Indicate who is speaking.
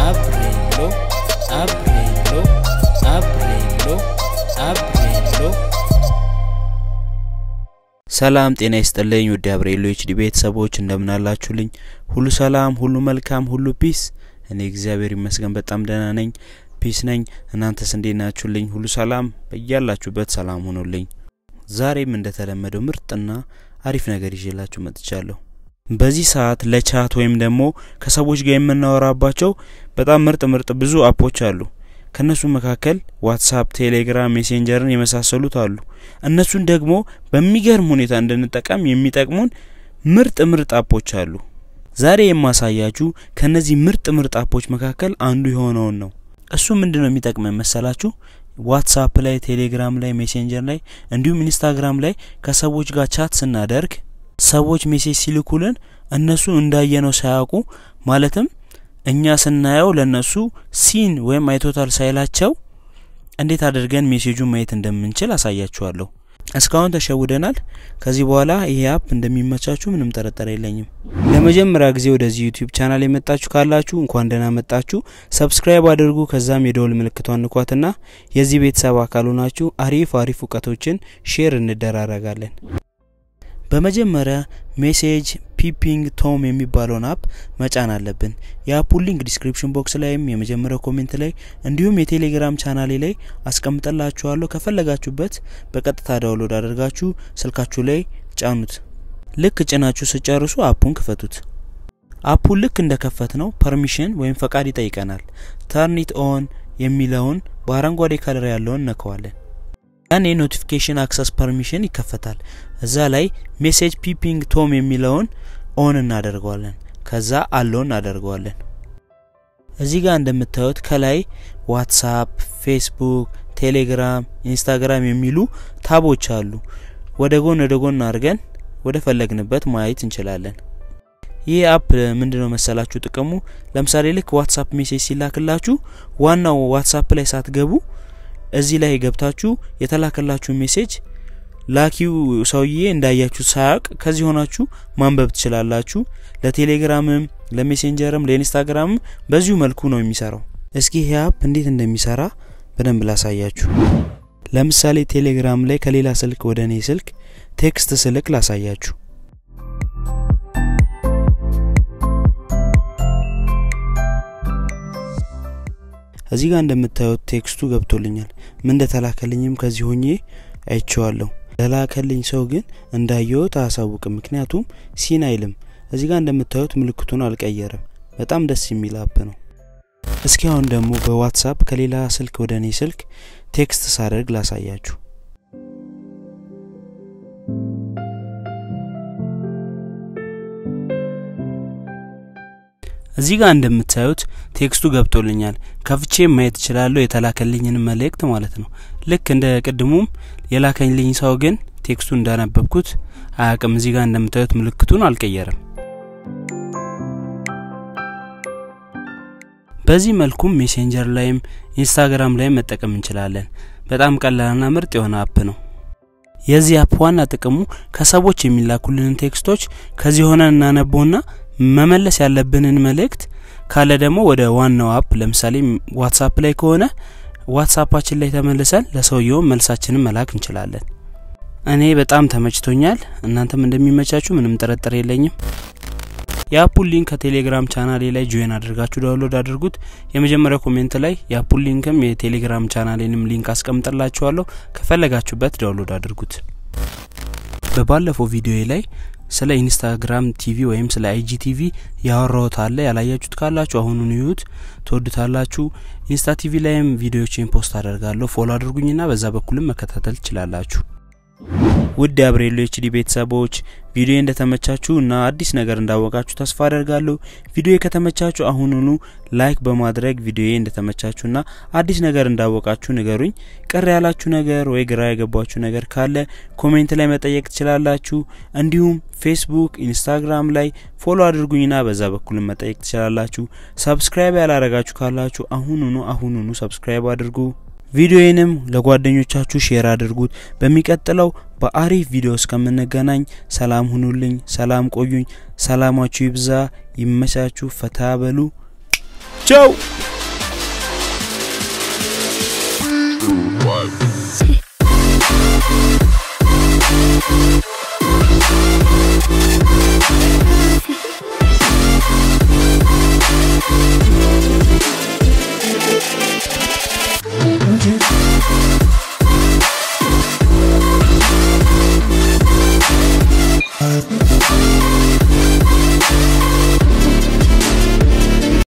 Speaker 1: Abrelo, abrelo, abrelo, abrelo። ሰላም ጤና ይስጥልኝ ውድ አብሬሎ HD ቤተሰቦች እንደምናላችሁልኝ፣ ሁሉ ሰላም፣ ሁሉ መልካም፣ ሁሉ peace። እኔ እግዚአብሔር ይመስገን በጣም ደህና ነኝ፣ peace ነኝ። እናንተስ እንዴት ናችሁልኝ? ሁሉ ሰላም በያላችሁበት ሰላም ሆኖልኝ፣ ዛሬም እንደተለመደው ምርጥና አሪፍ ነገር ይዤላችሁ መጥቻለሁ። በዚህ ሰዓት ለ chat ወይም ደግሞ ከሰዎች ጋር የምናወራባቸው በጣም ምርጥ ምርጥ ብዙ app ኦች አሉ። ከእነሱ መካከል ዋትሳፕ፣ ቴሌግራም፣ ሜሴንጀርን የመሳሰሉት አሉ። እነሱን ደግሞ በሚገርም ሁኔታ እንድንጠቀም የሚጠቅሙን ምርጥ ምርጥ app ኦች አሉ። ዛሬ የማሳያችሁ ከነዚህ ምርጥ ምርጥ app ኦች መካከል አንዱ የሆነውን ነው። እሱ ምንድን ነው የሚጠቅመን መሰላችሁ? ዋትሳፕ ላይ፣ ቴሌግራም ላይ፣ ሜሴንጀር ላይ እንዲሁም ኢንስታግራም ላይ ከሰዎች ጋር chat ስናደርግ ሰዎች message ሲልኩልን እነሱ እንዳየነው ሳያውቁ ማለትም እኛ ስናየው ለነሱ seen ወይም አይቶታል ሳይላቸው እንዴት አድርገን message ኡን ማየት እንደምንችል አሳያችኋለሁ። እስካሁን ተሸውደናል። ከዚህ በኋላ ይሄ app እንደሚመቻችሁ ምንም ጥርጥር የለኝም። ለመጀመሪያ ጊዜ ወደዚህ ዩቲዩብ ቻናል የመጣችሁ ካላችሁ እንኳን ደህና መጣችሁ። subscribe አድርጉ። ከዛም የደወል ምልክቷን ንኳትና የዚህ ቤተሰብ አካል ሁናችሁ። አሪፍ አሪፍ እውቀቶችን share እንደራረጋለን። በመጀመሪያ Message Peeping Tom የሚባለውን app መጫን አለብን። የ app ኡን link description box ላይም የመጀመሪያው comment ላይ እንዲሁም የቴሌግራም ቻናሌ ላይ አስቀምጠላችኋለሁ። ከፈለጋችሁበት በቀጥታ download አድርጋችሁ ስልካችሁ ላይ ጫኑት። ልክ ጭናችሁ ስትጨርሱ app ኡን ክፈቱት። app ኡን ልክ እንደከፈትነው permission ወይም ፈቃድ ይጠይቀናል። turn it on የሚለውን በአረንጓዴ color ያለውን ነከዋለን። ያኔ notification access permission ይከፈታል። እዛ ላይ Message Peeping Tom የሚለውን on እናደርገዋለን። ከዛ allow እናደርገዋለን። እዚህ ጋር እንደምታዩት ከላይ ዋትሳፕ፣ ፌስቡክ፣ ቴሌግራም፣ ኢንስታግራም የሚሉ tab ኦች አሉ። ወደ ጎን ወደ ጎን አድርገን ወደ ፈለግንበት ማየት እንችላለን። ይህ app ምንድነው መሰላችሁ ጥቅሙ? ለምሳሌ ልክ ዋትሳፕ message ሲላክላችሁ ዋናው ዋትሳፕ ላይ ሳትገቡ እዚህ ላይ ገብታችሁ የተላከላችሁ message ላኪው ሰውዬ እንዳያችሁ ሳያውቅ ከዚህ ሆናችሁ ማንበብ ትችላላችሁ። ለቴሌግራምም፣ ለሜሴንጀርም፣ ለኢንስታግራምም በዚሁ መልኩ ነው የሚሰራው። እስኪ ይህ app እንዴት እንደሚሰራ በደንብ ላሳያችሁ። ለምሳሌ ቴሌግራም ላይ ከሌላ ስልክ ወደ እኔ ስልክ text ስልክ ላሳያችሁ። እዚህ ጋር እንደምታዩት text ኡ ገብቶልኛል። ምን እንደተላከልኝም ከዚህ ሆኜ አይቼዋለሁ። ለላከልኝ ሰው ግን እንዳየሁት አያሳውቅም፣ ምክንያቱም seen አይልም። እዚህ ጋር እንደምታዩት ምልክቱን አልቀየረም። በጣም ደስ የሚል app ነው። እስኪ አሁን ደግሞ በዋትሳፕ ከሌላ ስልክ ወደ እኔ ስልክ text ሳደርግ ላሳያችሁ። እዚህ ጋር እንደምታዩት text ኡ ገብቶልኛል። ከፍቼ ማየት እችላለሁ፣ የተላከልኝን መልእክት ማለት ነው። ልክ እንደ ቅድሙም የላከልኝ ሰው ግን text ኡ እንዳነበብኩት አያቅም። እዚህ ጋር እንደምታዩት ምልክቱን አልቀየረም። በዚህ መልኩም ሜሴንጀር ላይም ኢንስታግራም ላይም መጠቀም እንችላለን። በጣም ቀላልና ምርጥ የሆነ app ነው። የዚህ app ዋና ጥቅሙ ከሰዎች የሚላኩልንን text ኦች ከዚህ ሆነን እናነበውና መመለስ ያለብንን መልእክት ካለ ደግሞ ወደ ዋናው app ለምሳሌ ዋትሳፕ ላይ ከሆነ ዋትሳፓችን ላይ ተመልሰን ለሰውየው መልሳችንን መላክ እንችላለን። እኔ በጣም ተመችቶኛል። እናንተም እንደሚመቻችሁ ምንም ጥርጥር የለኝም። የ app ኡን link ከቴሌግራም ቻናሌ ላይ join አድርጋችሁ download አድርጉት። የመጀመሪያው comment ላይ የአፑን ሊንክም የቴሌግራም ቻናሌንም ሊንክ አስቀምጥላችኋለሁ። ከፈለጋችሁበት download አድርጉት። በባለፈው ቪዲዮ ላይ ስለ ኢንስታግራም ቲቪ ወይም ስለ አይጂ ቲቪ ያወራሁት አለ። ያላያችሁት ካላችሁ አሁኑን ይዩት፣ ትወዱታላችሁ። ኢንስታ ቲቪ ላይም ቪዲዮዎችን post አደርጋለሁ። follow አድርጉኝና በዛ በኩልም መከታተል ትችላላችሁ። ውድ የአብሬሎ HD ቤተሰቦች ቪዲዮ እንደተመቻችሁ እና አዲስ ነገር እንዳወቃችሁ ተስፋ አደርጋለሁ። ቪዲዮ ከተመቻችሁ አሁኑኑ like በማድረግ ቪዲዮ እንደተመቻችሁና አዲስ ነገር እንዳወቃችሁ ንገሩኝ። ቅር ያላችሁ ነገር ወይ ግራ የገባችሁ ነገር ካለ comment ላይ መጠየቅ ትችላላችሁ። እንዲሁም ፌስቡክ፣ ኢንስታግራም ላይ follow አድርጉኝና በዛ በኩልም መጠየቅ ትችላላችሁ። subscribe ያላረጋችሁ ካላችሁ አሁኑኑ አሁኑኑ subscribe አድርጉ። ቪዲዮዬንም ለጓደኞቻችሁ share አድርጉት። በሚቀጥለው በአሪፍ ቪዲዮ እስከምንገናኝ ሰላም ሁኑልኝ፣ ሰላም ቆዩኝ፣ ሰላማችሁ ይብዛ፣ ይመቻችሁ፣ ፈታ በሉ። ቻው One.